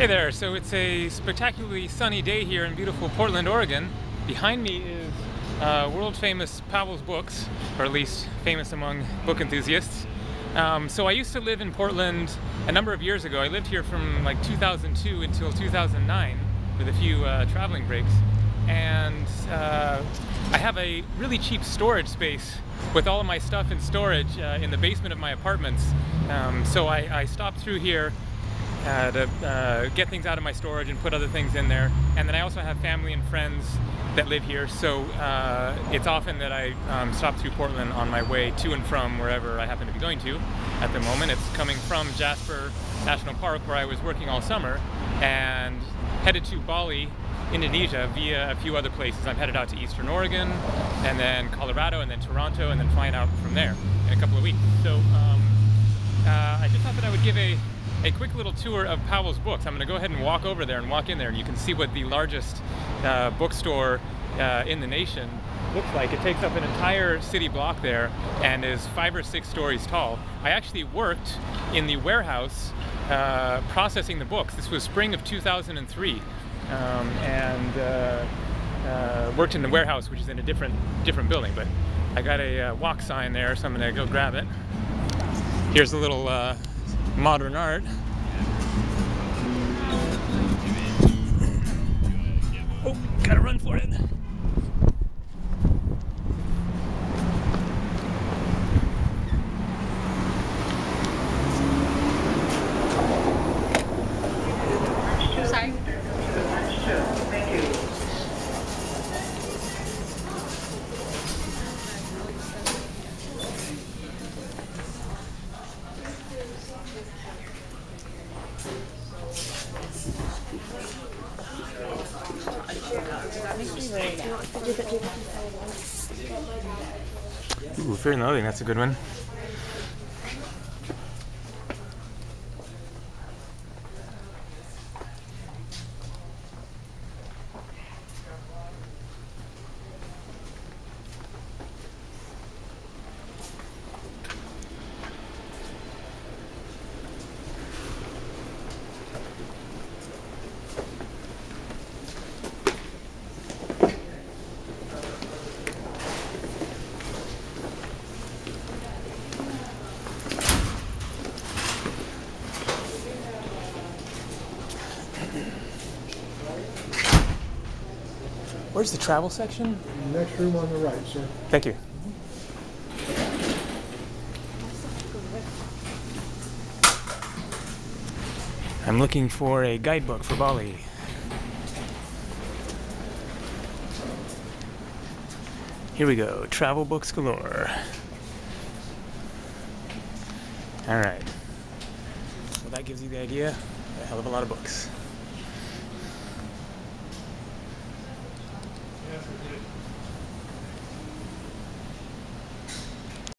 Hey there, so it's a spectacularly sunny day here in beautiful Portland, Oregon. Behind me is uh, world famous Powell's Books, or at least famous among book enthusiasts. Um, so I used to live in Portland a number of years ago. I lived here from like 2002 until 2009 with a few uh, traveling breaks. And uh, I have a really cheap storage space with all of my stuff in storage uh, in the basement of my apartments. Um, so I, I stopped through here uh, to uh, get things out of my storage and put other things in there. And then I also have family and friends that live here, so uh, it's often that I um, stop through Portland on my way to and from wherever I happen to be going to. At the moment, it's coming from Jasper National Park, where I was working all summer, and headed to Bali, Indonesia, via a few other places. I'm headed out to Eastern Oregon, and then Colorado, and then Toronto, and then flying out from there in a couple of weeks. So um, uh, I just thought that I would give a a quick little tour of Powell's Books. I'm going to go ahead and walk over there and walk in there and you can see what the largest uh, bookstore uh, in the nation looks like. It takes up an entire city block there and is five or six stories tall. I actually worked in the warehouse uh, processing the books. This was spring of 2003 um, and uh, uh, worked in the warehouse which is in a different different building but I got a uh, walk sign there so I'm going to go grab it. Here's a little modern art. Oh, gotta run for it. Ooh, Fear and Loathing, that's a good one. Where's the travel section? Next room on the right, sir. Thank you. I'm looking for a guidebook for Bali. Here we go, travel books galore. Alright. Well, that gives you the idea. A hell of a lot of books.